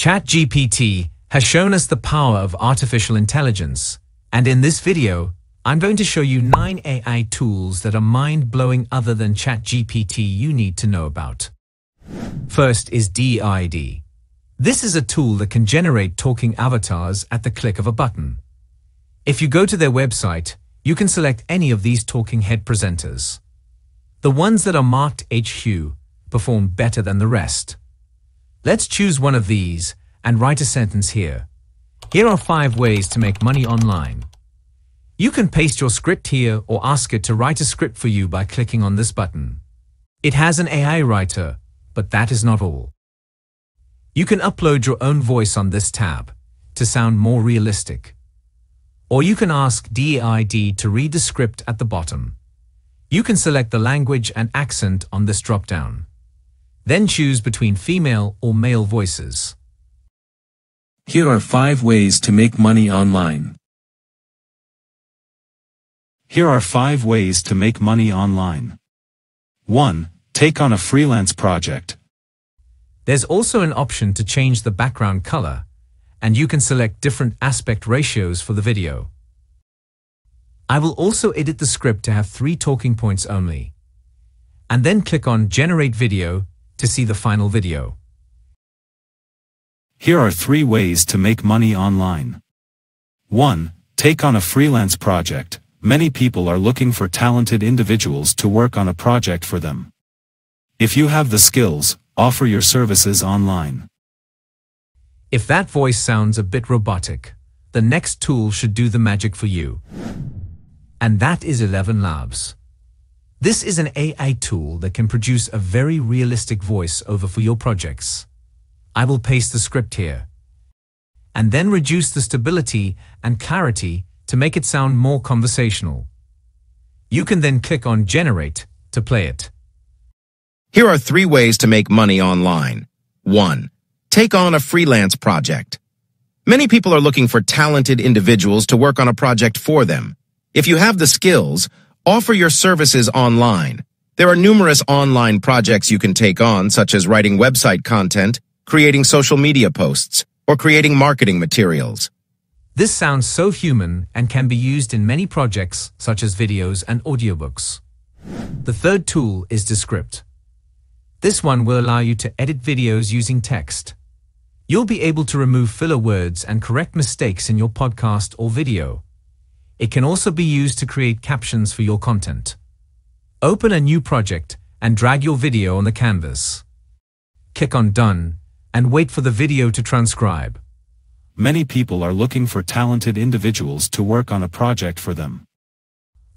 ChatGPT has shown us the power of artificial intelligence, and in this video, I'm going to show you 9 AI tools that are mind-blowing other than ChatGPT you need to know about. First is D-ID. This is a tool that can generate talking avatars at the click of a button. If you go to their website, you can select any of these talking head presenters. The ones that are marked HQ perform better than the rest. Let's choose one of these and write a sentence here. Here are five ways to make money online. You can paste your script here or ask it to write a script for you by clicking on this button. It has an AI writer, but that is not all. You can upload your own voice on this tab to sound more realistic. Or you can ask D-ID to read the script at the bottom. You can select the language and accent on this drop-down. Then choose between female or male voices. Here are 5 ways to make money online. Here are 5 ways to make money online. 1. Take on a freelance project. There's also an option to change the background color, and you can select different aspect ratios for the video. I will also edit the script to have three talking points only, and then click on Generate Video to see the final video. Here are three ways to make money online. 1. Take on a freelance project. Many people are looking for talented individuals to work on a project for them. If you have the skills, offer your services online. If that voice sounds a bit robotic, the next tool should do the magic for you. And that is Eleven Labs. This is an AI tool that can produce a very realistic voice over for your projects. I will paste the script here. And then reduce the stability and clarity to make it sound more conversational. You can then click on Generate to play it. Here are three ways to make money online. 1. Take on a freelance project. Many people are looking for talented individuals to work on a project for them. If you have the skills, offer your services online. There are numerous online projects you can take on, such as writing website content, creating social media posts, or creating marketing materials. This sounds so human and can be used in many projects such as videos and audiobooks. The third tool is Descript. This one will allow you to edit videos using text. You'll be able to remove filler words and correct mistakes in your podcast or video. It can also be used to create captions for your content. Open a new project and drag your video on the canvas. Click on Done and wait for the video to transcribe. Many people are looking for talented individuals to work on a project for them.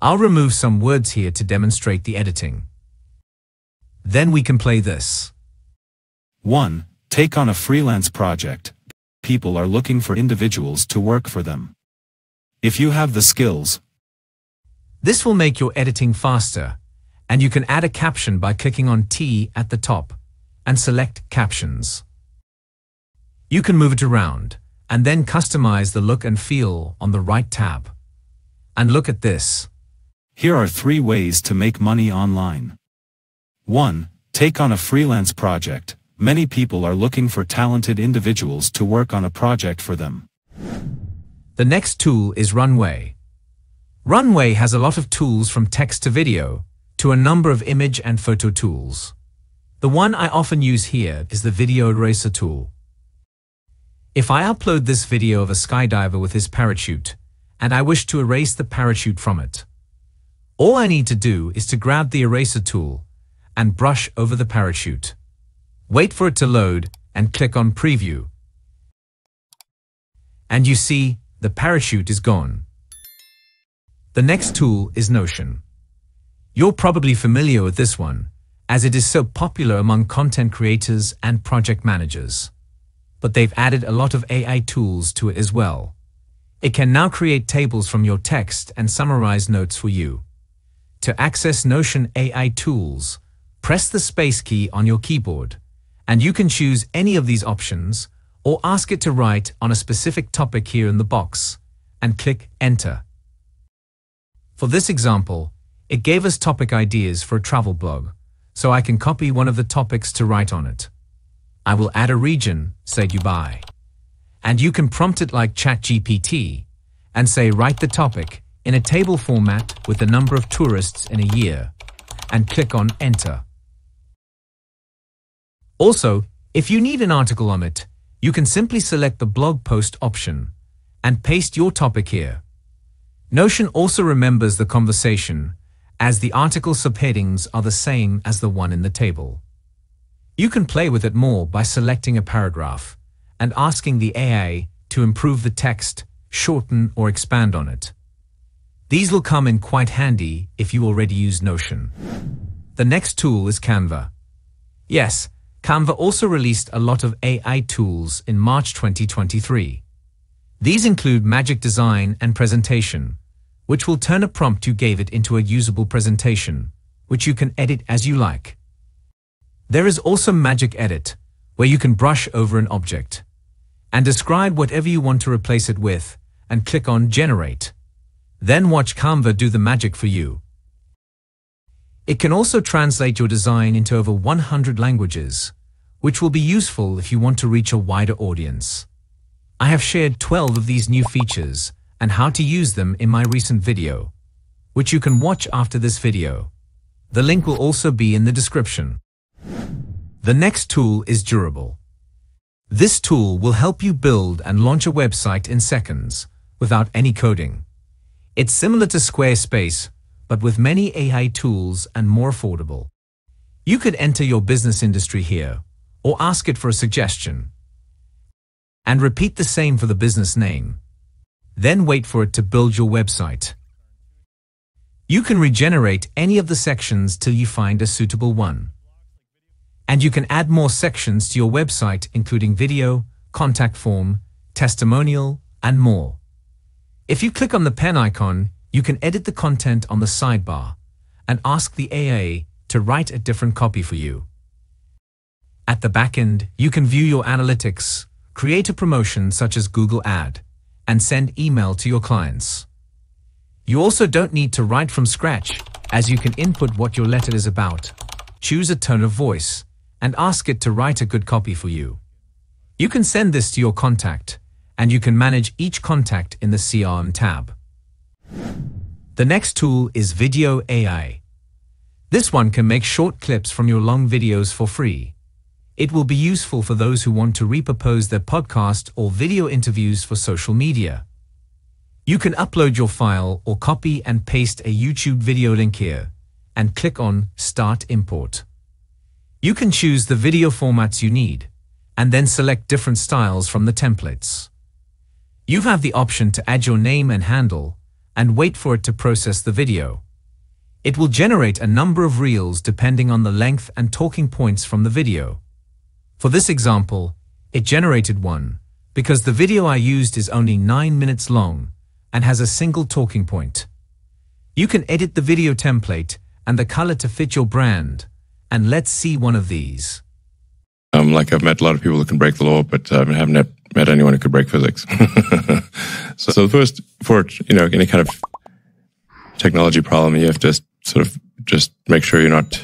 I'll remove some words here to demonstrate the editing. Then we can play this. 1. Take on a freelance project. People are looking for individuals to work for them. If you have the skills, this will make your editing faster, and you can add a caption by clicking on T at the top and select Captions. You can move it around and then customize the look and feel on the right tab. And look at this. Here are three ways to make money online. 1. Take on a freelance project. Many people are looking for talented individuals to work on a project for them. The next tool is Runway. Runway has a lot of tools from text to video to a number of image and photo tools. The one I often use here is the Video Eraser tool. If I upload this video of a skydiver with his parachute, and I wish to erase the parachute from it, all I need to do is to grab the eraser tool and brush over the parachute. Wait for it to load and click on Preview. And you see, the parachute is gone. The next tool is Notion. You're probably familiar with this one, as it is so popular among content creators and project managers but they've added a lot of AI tools to it as well. It can now create tables from your text and summarize notes for you. To access Notion AI tools, press the space key on your keyboard, and you can choose any of these options or ask it to write on a specific topic here in the box, and click Enter. For this example, it gave us topic ideas for a travel blog, so I can copy one of the topics to write on it. I will add a region, say Dubai. And you can prompt it like ChatGPT and say write the topic in a table format with the number of tourists in a year and click on enter. Also, if you need an article on it, you can simply select the blog post option and paste your topic here. Notion also remembers the conversation as the article subheadings are the same as the one in the table. You can play with it more by selecting a paragraph and asking the AI to improve the text, shorten or expand on it. These will come in quite handy if you already use Notion. The next tool is Canva. Yes, Canva also released a lot of AI tools in March 2023. These include Magic Design and Presentation, which will turn a prompt you gave it into a usable presentation, which you can edit as you like. There is also Magic Edit, where you can brush over an object and describe whatever you want to replace it with and click on Generate. Then watch Canva do the magic for you. It can also translate your design into over 100 languages, which will be useful if you want to reach a wider audience. I have shared 12 of these new features and how to use them in my recent video, which you can watch after this video. The link will also be in the description. The next tool is Durable. This tool will help you build and launch a website in seconds without any coding. It's similar to Squarespace, but with many AI tools and more affordable. You could enter your business industry here or ask it for a suggestion. And repeat the same for the business name. Then wait for it to build your website. You can regenerate any of the sections till you find a suitable one. And you can add more sections to your website including video, contact form, testimonial, and more. If you click on the pen icon, you can edit the content on the sidebar and ask the AI to write a different copy for you. At the backend, you can view your analytics, create a promotion such as Google Ad, and send email to your clients. You also don't need to write from scratch, as you can input what your letter is about, choose a tone of voice, and ask it to write a good copy for you. You can send this to your contact, and you can manage each contact in the CRM tab. The next tool is Vidyo.ai. This one can make short clips from your long videos for free. It will be useful for those who want to repurpose their podcast or video interviews for social media. You can upload your file or copy and paste a YouTube video link here and click on Start Import. You can choose the video formats you need and then select different styles from the templates. You have the option to add your name and handle and wait for it to process the video. It will generate a number of reels depending on the length and talking points from the video. For this example, it generated one because the video I used is only 9 minutes long and has a single talking point. You can edit the video template and the color to fit your brand, and let's see one of these. Um, like I've met a lot of people who can break the law, but um, I haven't met anyone who could break physics. so, so first, for you know any kind of technology problem, you have to sort of just make sure you're not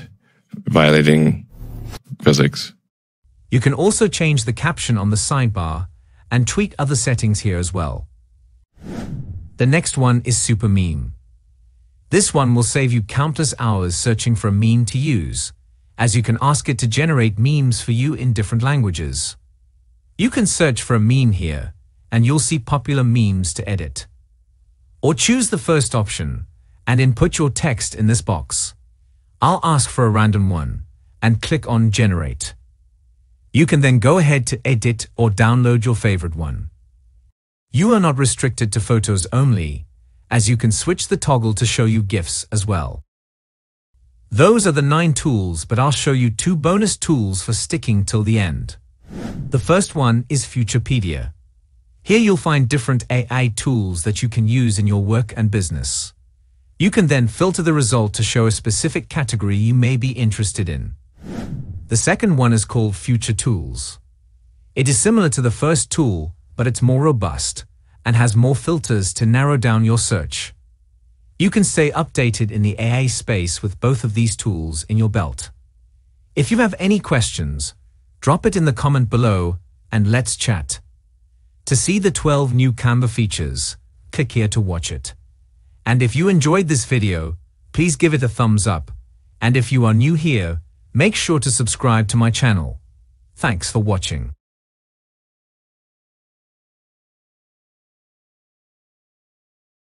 violating physics. You can also change the caption on the sidebar and tweak other settings here as well. The next one is Super Meme. This one will save you countless hours searching for a meme to use, as you can ask it to generate memes for you in different languages. You can search for a meme here, and you'll see popular memes to edit. Or choose the first option and input your text in this box. I'll ask for a random one and click on Generate. You can then go ahead to edit or download your favorite one. You are not restricted to photos only, as you can switch the toggle to show you GIFs as well. Those are the nine tools, but I'll show you two bonus tools for sticking till the end. The first one is Futurepedia. Here you'll find different AI tools that you can use in your work and business. You can then filter the result to show a specific category you may be interested in. The second one is called Future Tools. It is similar to the first tool, but it's more robust and has more filters to narrow down your search. You can stay updated in the AI space with both of these tools in your belt. If you have any questions, Drop it in the comment below and let's chat. To see the 12 new Canva features, click here to watch it. And if you enjoyed this video, please give it a thumbs up. And if you are new here, make sure to subscribe to my channel. Thanks for watching.